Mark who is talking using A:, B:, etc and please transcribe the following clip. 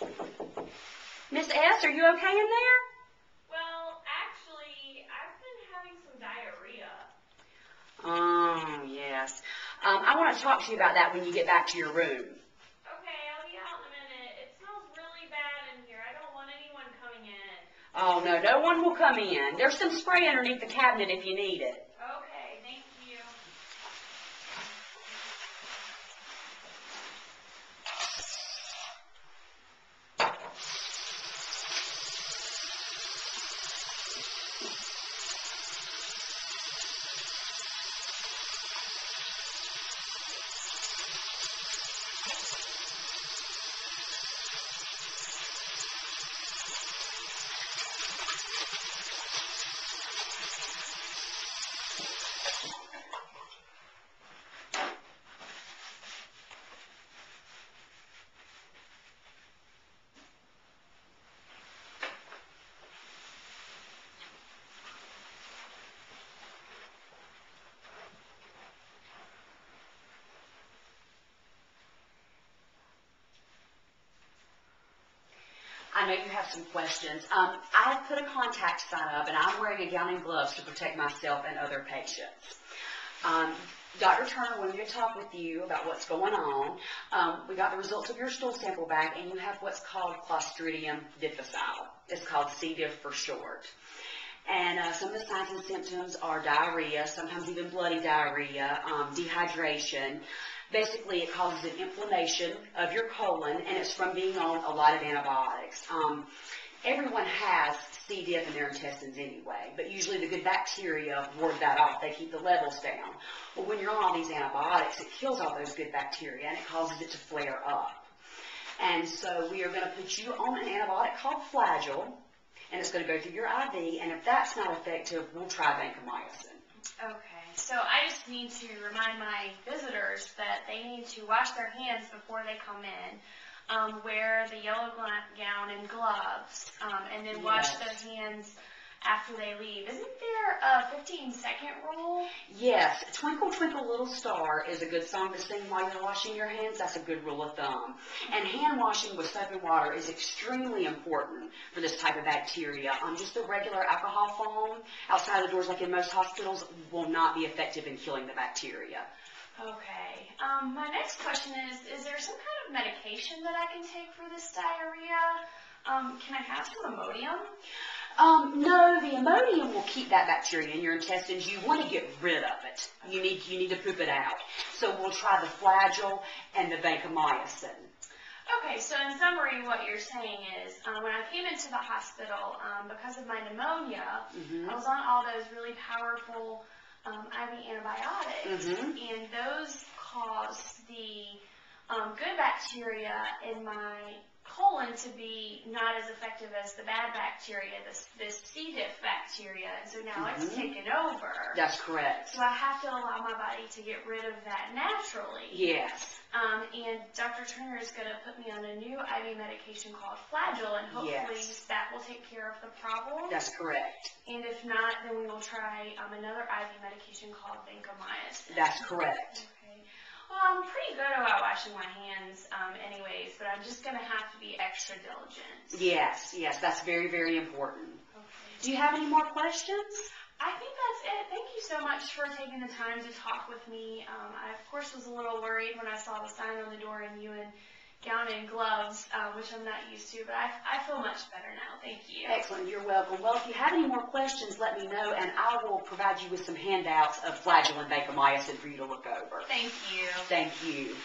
A: Miss S, are you okay in there?
B: Well, actually, I've been having some diarrhea.
A: Oh, yes. Um, I want to talk to you about that when you get back to your room.
B: Okay, I'll be out in a minute. It smells really bad in here. I don't want anyone coming in.
A: Oh, no, no one will come in. There's some spray underneath the cabinet if you need it. I know you have some questions. Um, I have put a contact sign up, and I'm wearing a gown and gloves to protect myself and other patients. Um, Dr. Turner wanted to talk with you about what's going on. Um, we got the results of your stool sample back, and you have what's called Clostridium difficile. It's called C. diff for short. And uh, some of the signs and symptoms are diarrhea, sometimes even bloody diarrhea, um, dehydration. Basically, it causes an inflammation of your colon, and it's from being on a lot of antibiotics. Um, everyone has C. diff in their intestines anyway, but usually the good bacteria ward that off. They keep the levels down. Well, when you're on all these antibiotics, it kills all those good bacteria, and it causes it to flare up. And so we are going to put you on an antibiotic called Flagyl, and it's going to go through your IV, and if that's not effective, we'll try vancomycin.
B: Okay, so I just need to remind my visitors that they need to wash their hands before they come in, um, wear the yellow gla- gown and gloves, um, and then wash their hands after they leave. Isn't there a 15 second rule?
A: Yes, Twinkle Twinkle Little Star is a good song to sing while you're washing your hands. That's a good rule of thumb. And hand washing with soap and water is extremely important for this type of bacteria. Um, just the regular alcohol foam outside the doors, like in most hospitals, will not be effective in killing the bacteria.
B: Okay. Um, my next question is: Is there some kind of medication that I can take for this diarrhea? Um, can I have some Imodium?
A: Um, no, the Imodium will keep that bacteria in your intestines. You want to get rid of it. You need you need to poop it out. So we'll try the Flagyl and the vancomycin.
B: Okay, so in summary, what you're saying is, um, when I came into the hospital, um, because of my pneumonia,
A: Mhm.
B: I was on all those really powerful um, IV antibiotics,
A: Mhm.
B: and those caused the um, good bacteria in my colon to be not as effective as the bad bacteria, this, this C. diff bacteria, and so now it's
A: Mhm.
B: taken over.
A: That's correct.
B: So I have to allow my body to get rid of that naturally.
A: Yes.
B: Um, and Dr. Turner is going to put me on a new IV medication called Flagyl, and hopefully
A: Yes.
B: that will take care of the problem.
A: That's correct.
B: And if not, then we will try um, another IV medication called vancomycin.
A: That's correct.
B: Okay. Well, I'm pretty good about washing my hands, um, anyways, but I'm just going to have to be extra diligent.
A: Yes, yes, that's very, very important.
B: Okay.
A: Do you have any more questions?
B: I think that's it. Thank you so much for taking the time to talk with me. Um, I, of course, was a little worried when I saw the sign on the door and you in gown and gloves, uh, which I'm not used to, but I, I feel much better now. Thank you.
A: Excellent, you're welcome. Well, if you have any more questions, let me know, and I will provide you with some handouts of Flagyl and vancomycin for you to look over.
B: Thank you.
A: Thank you.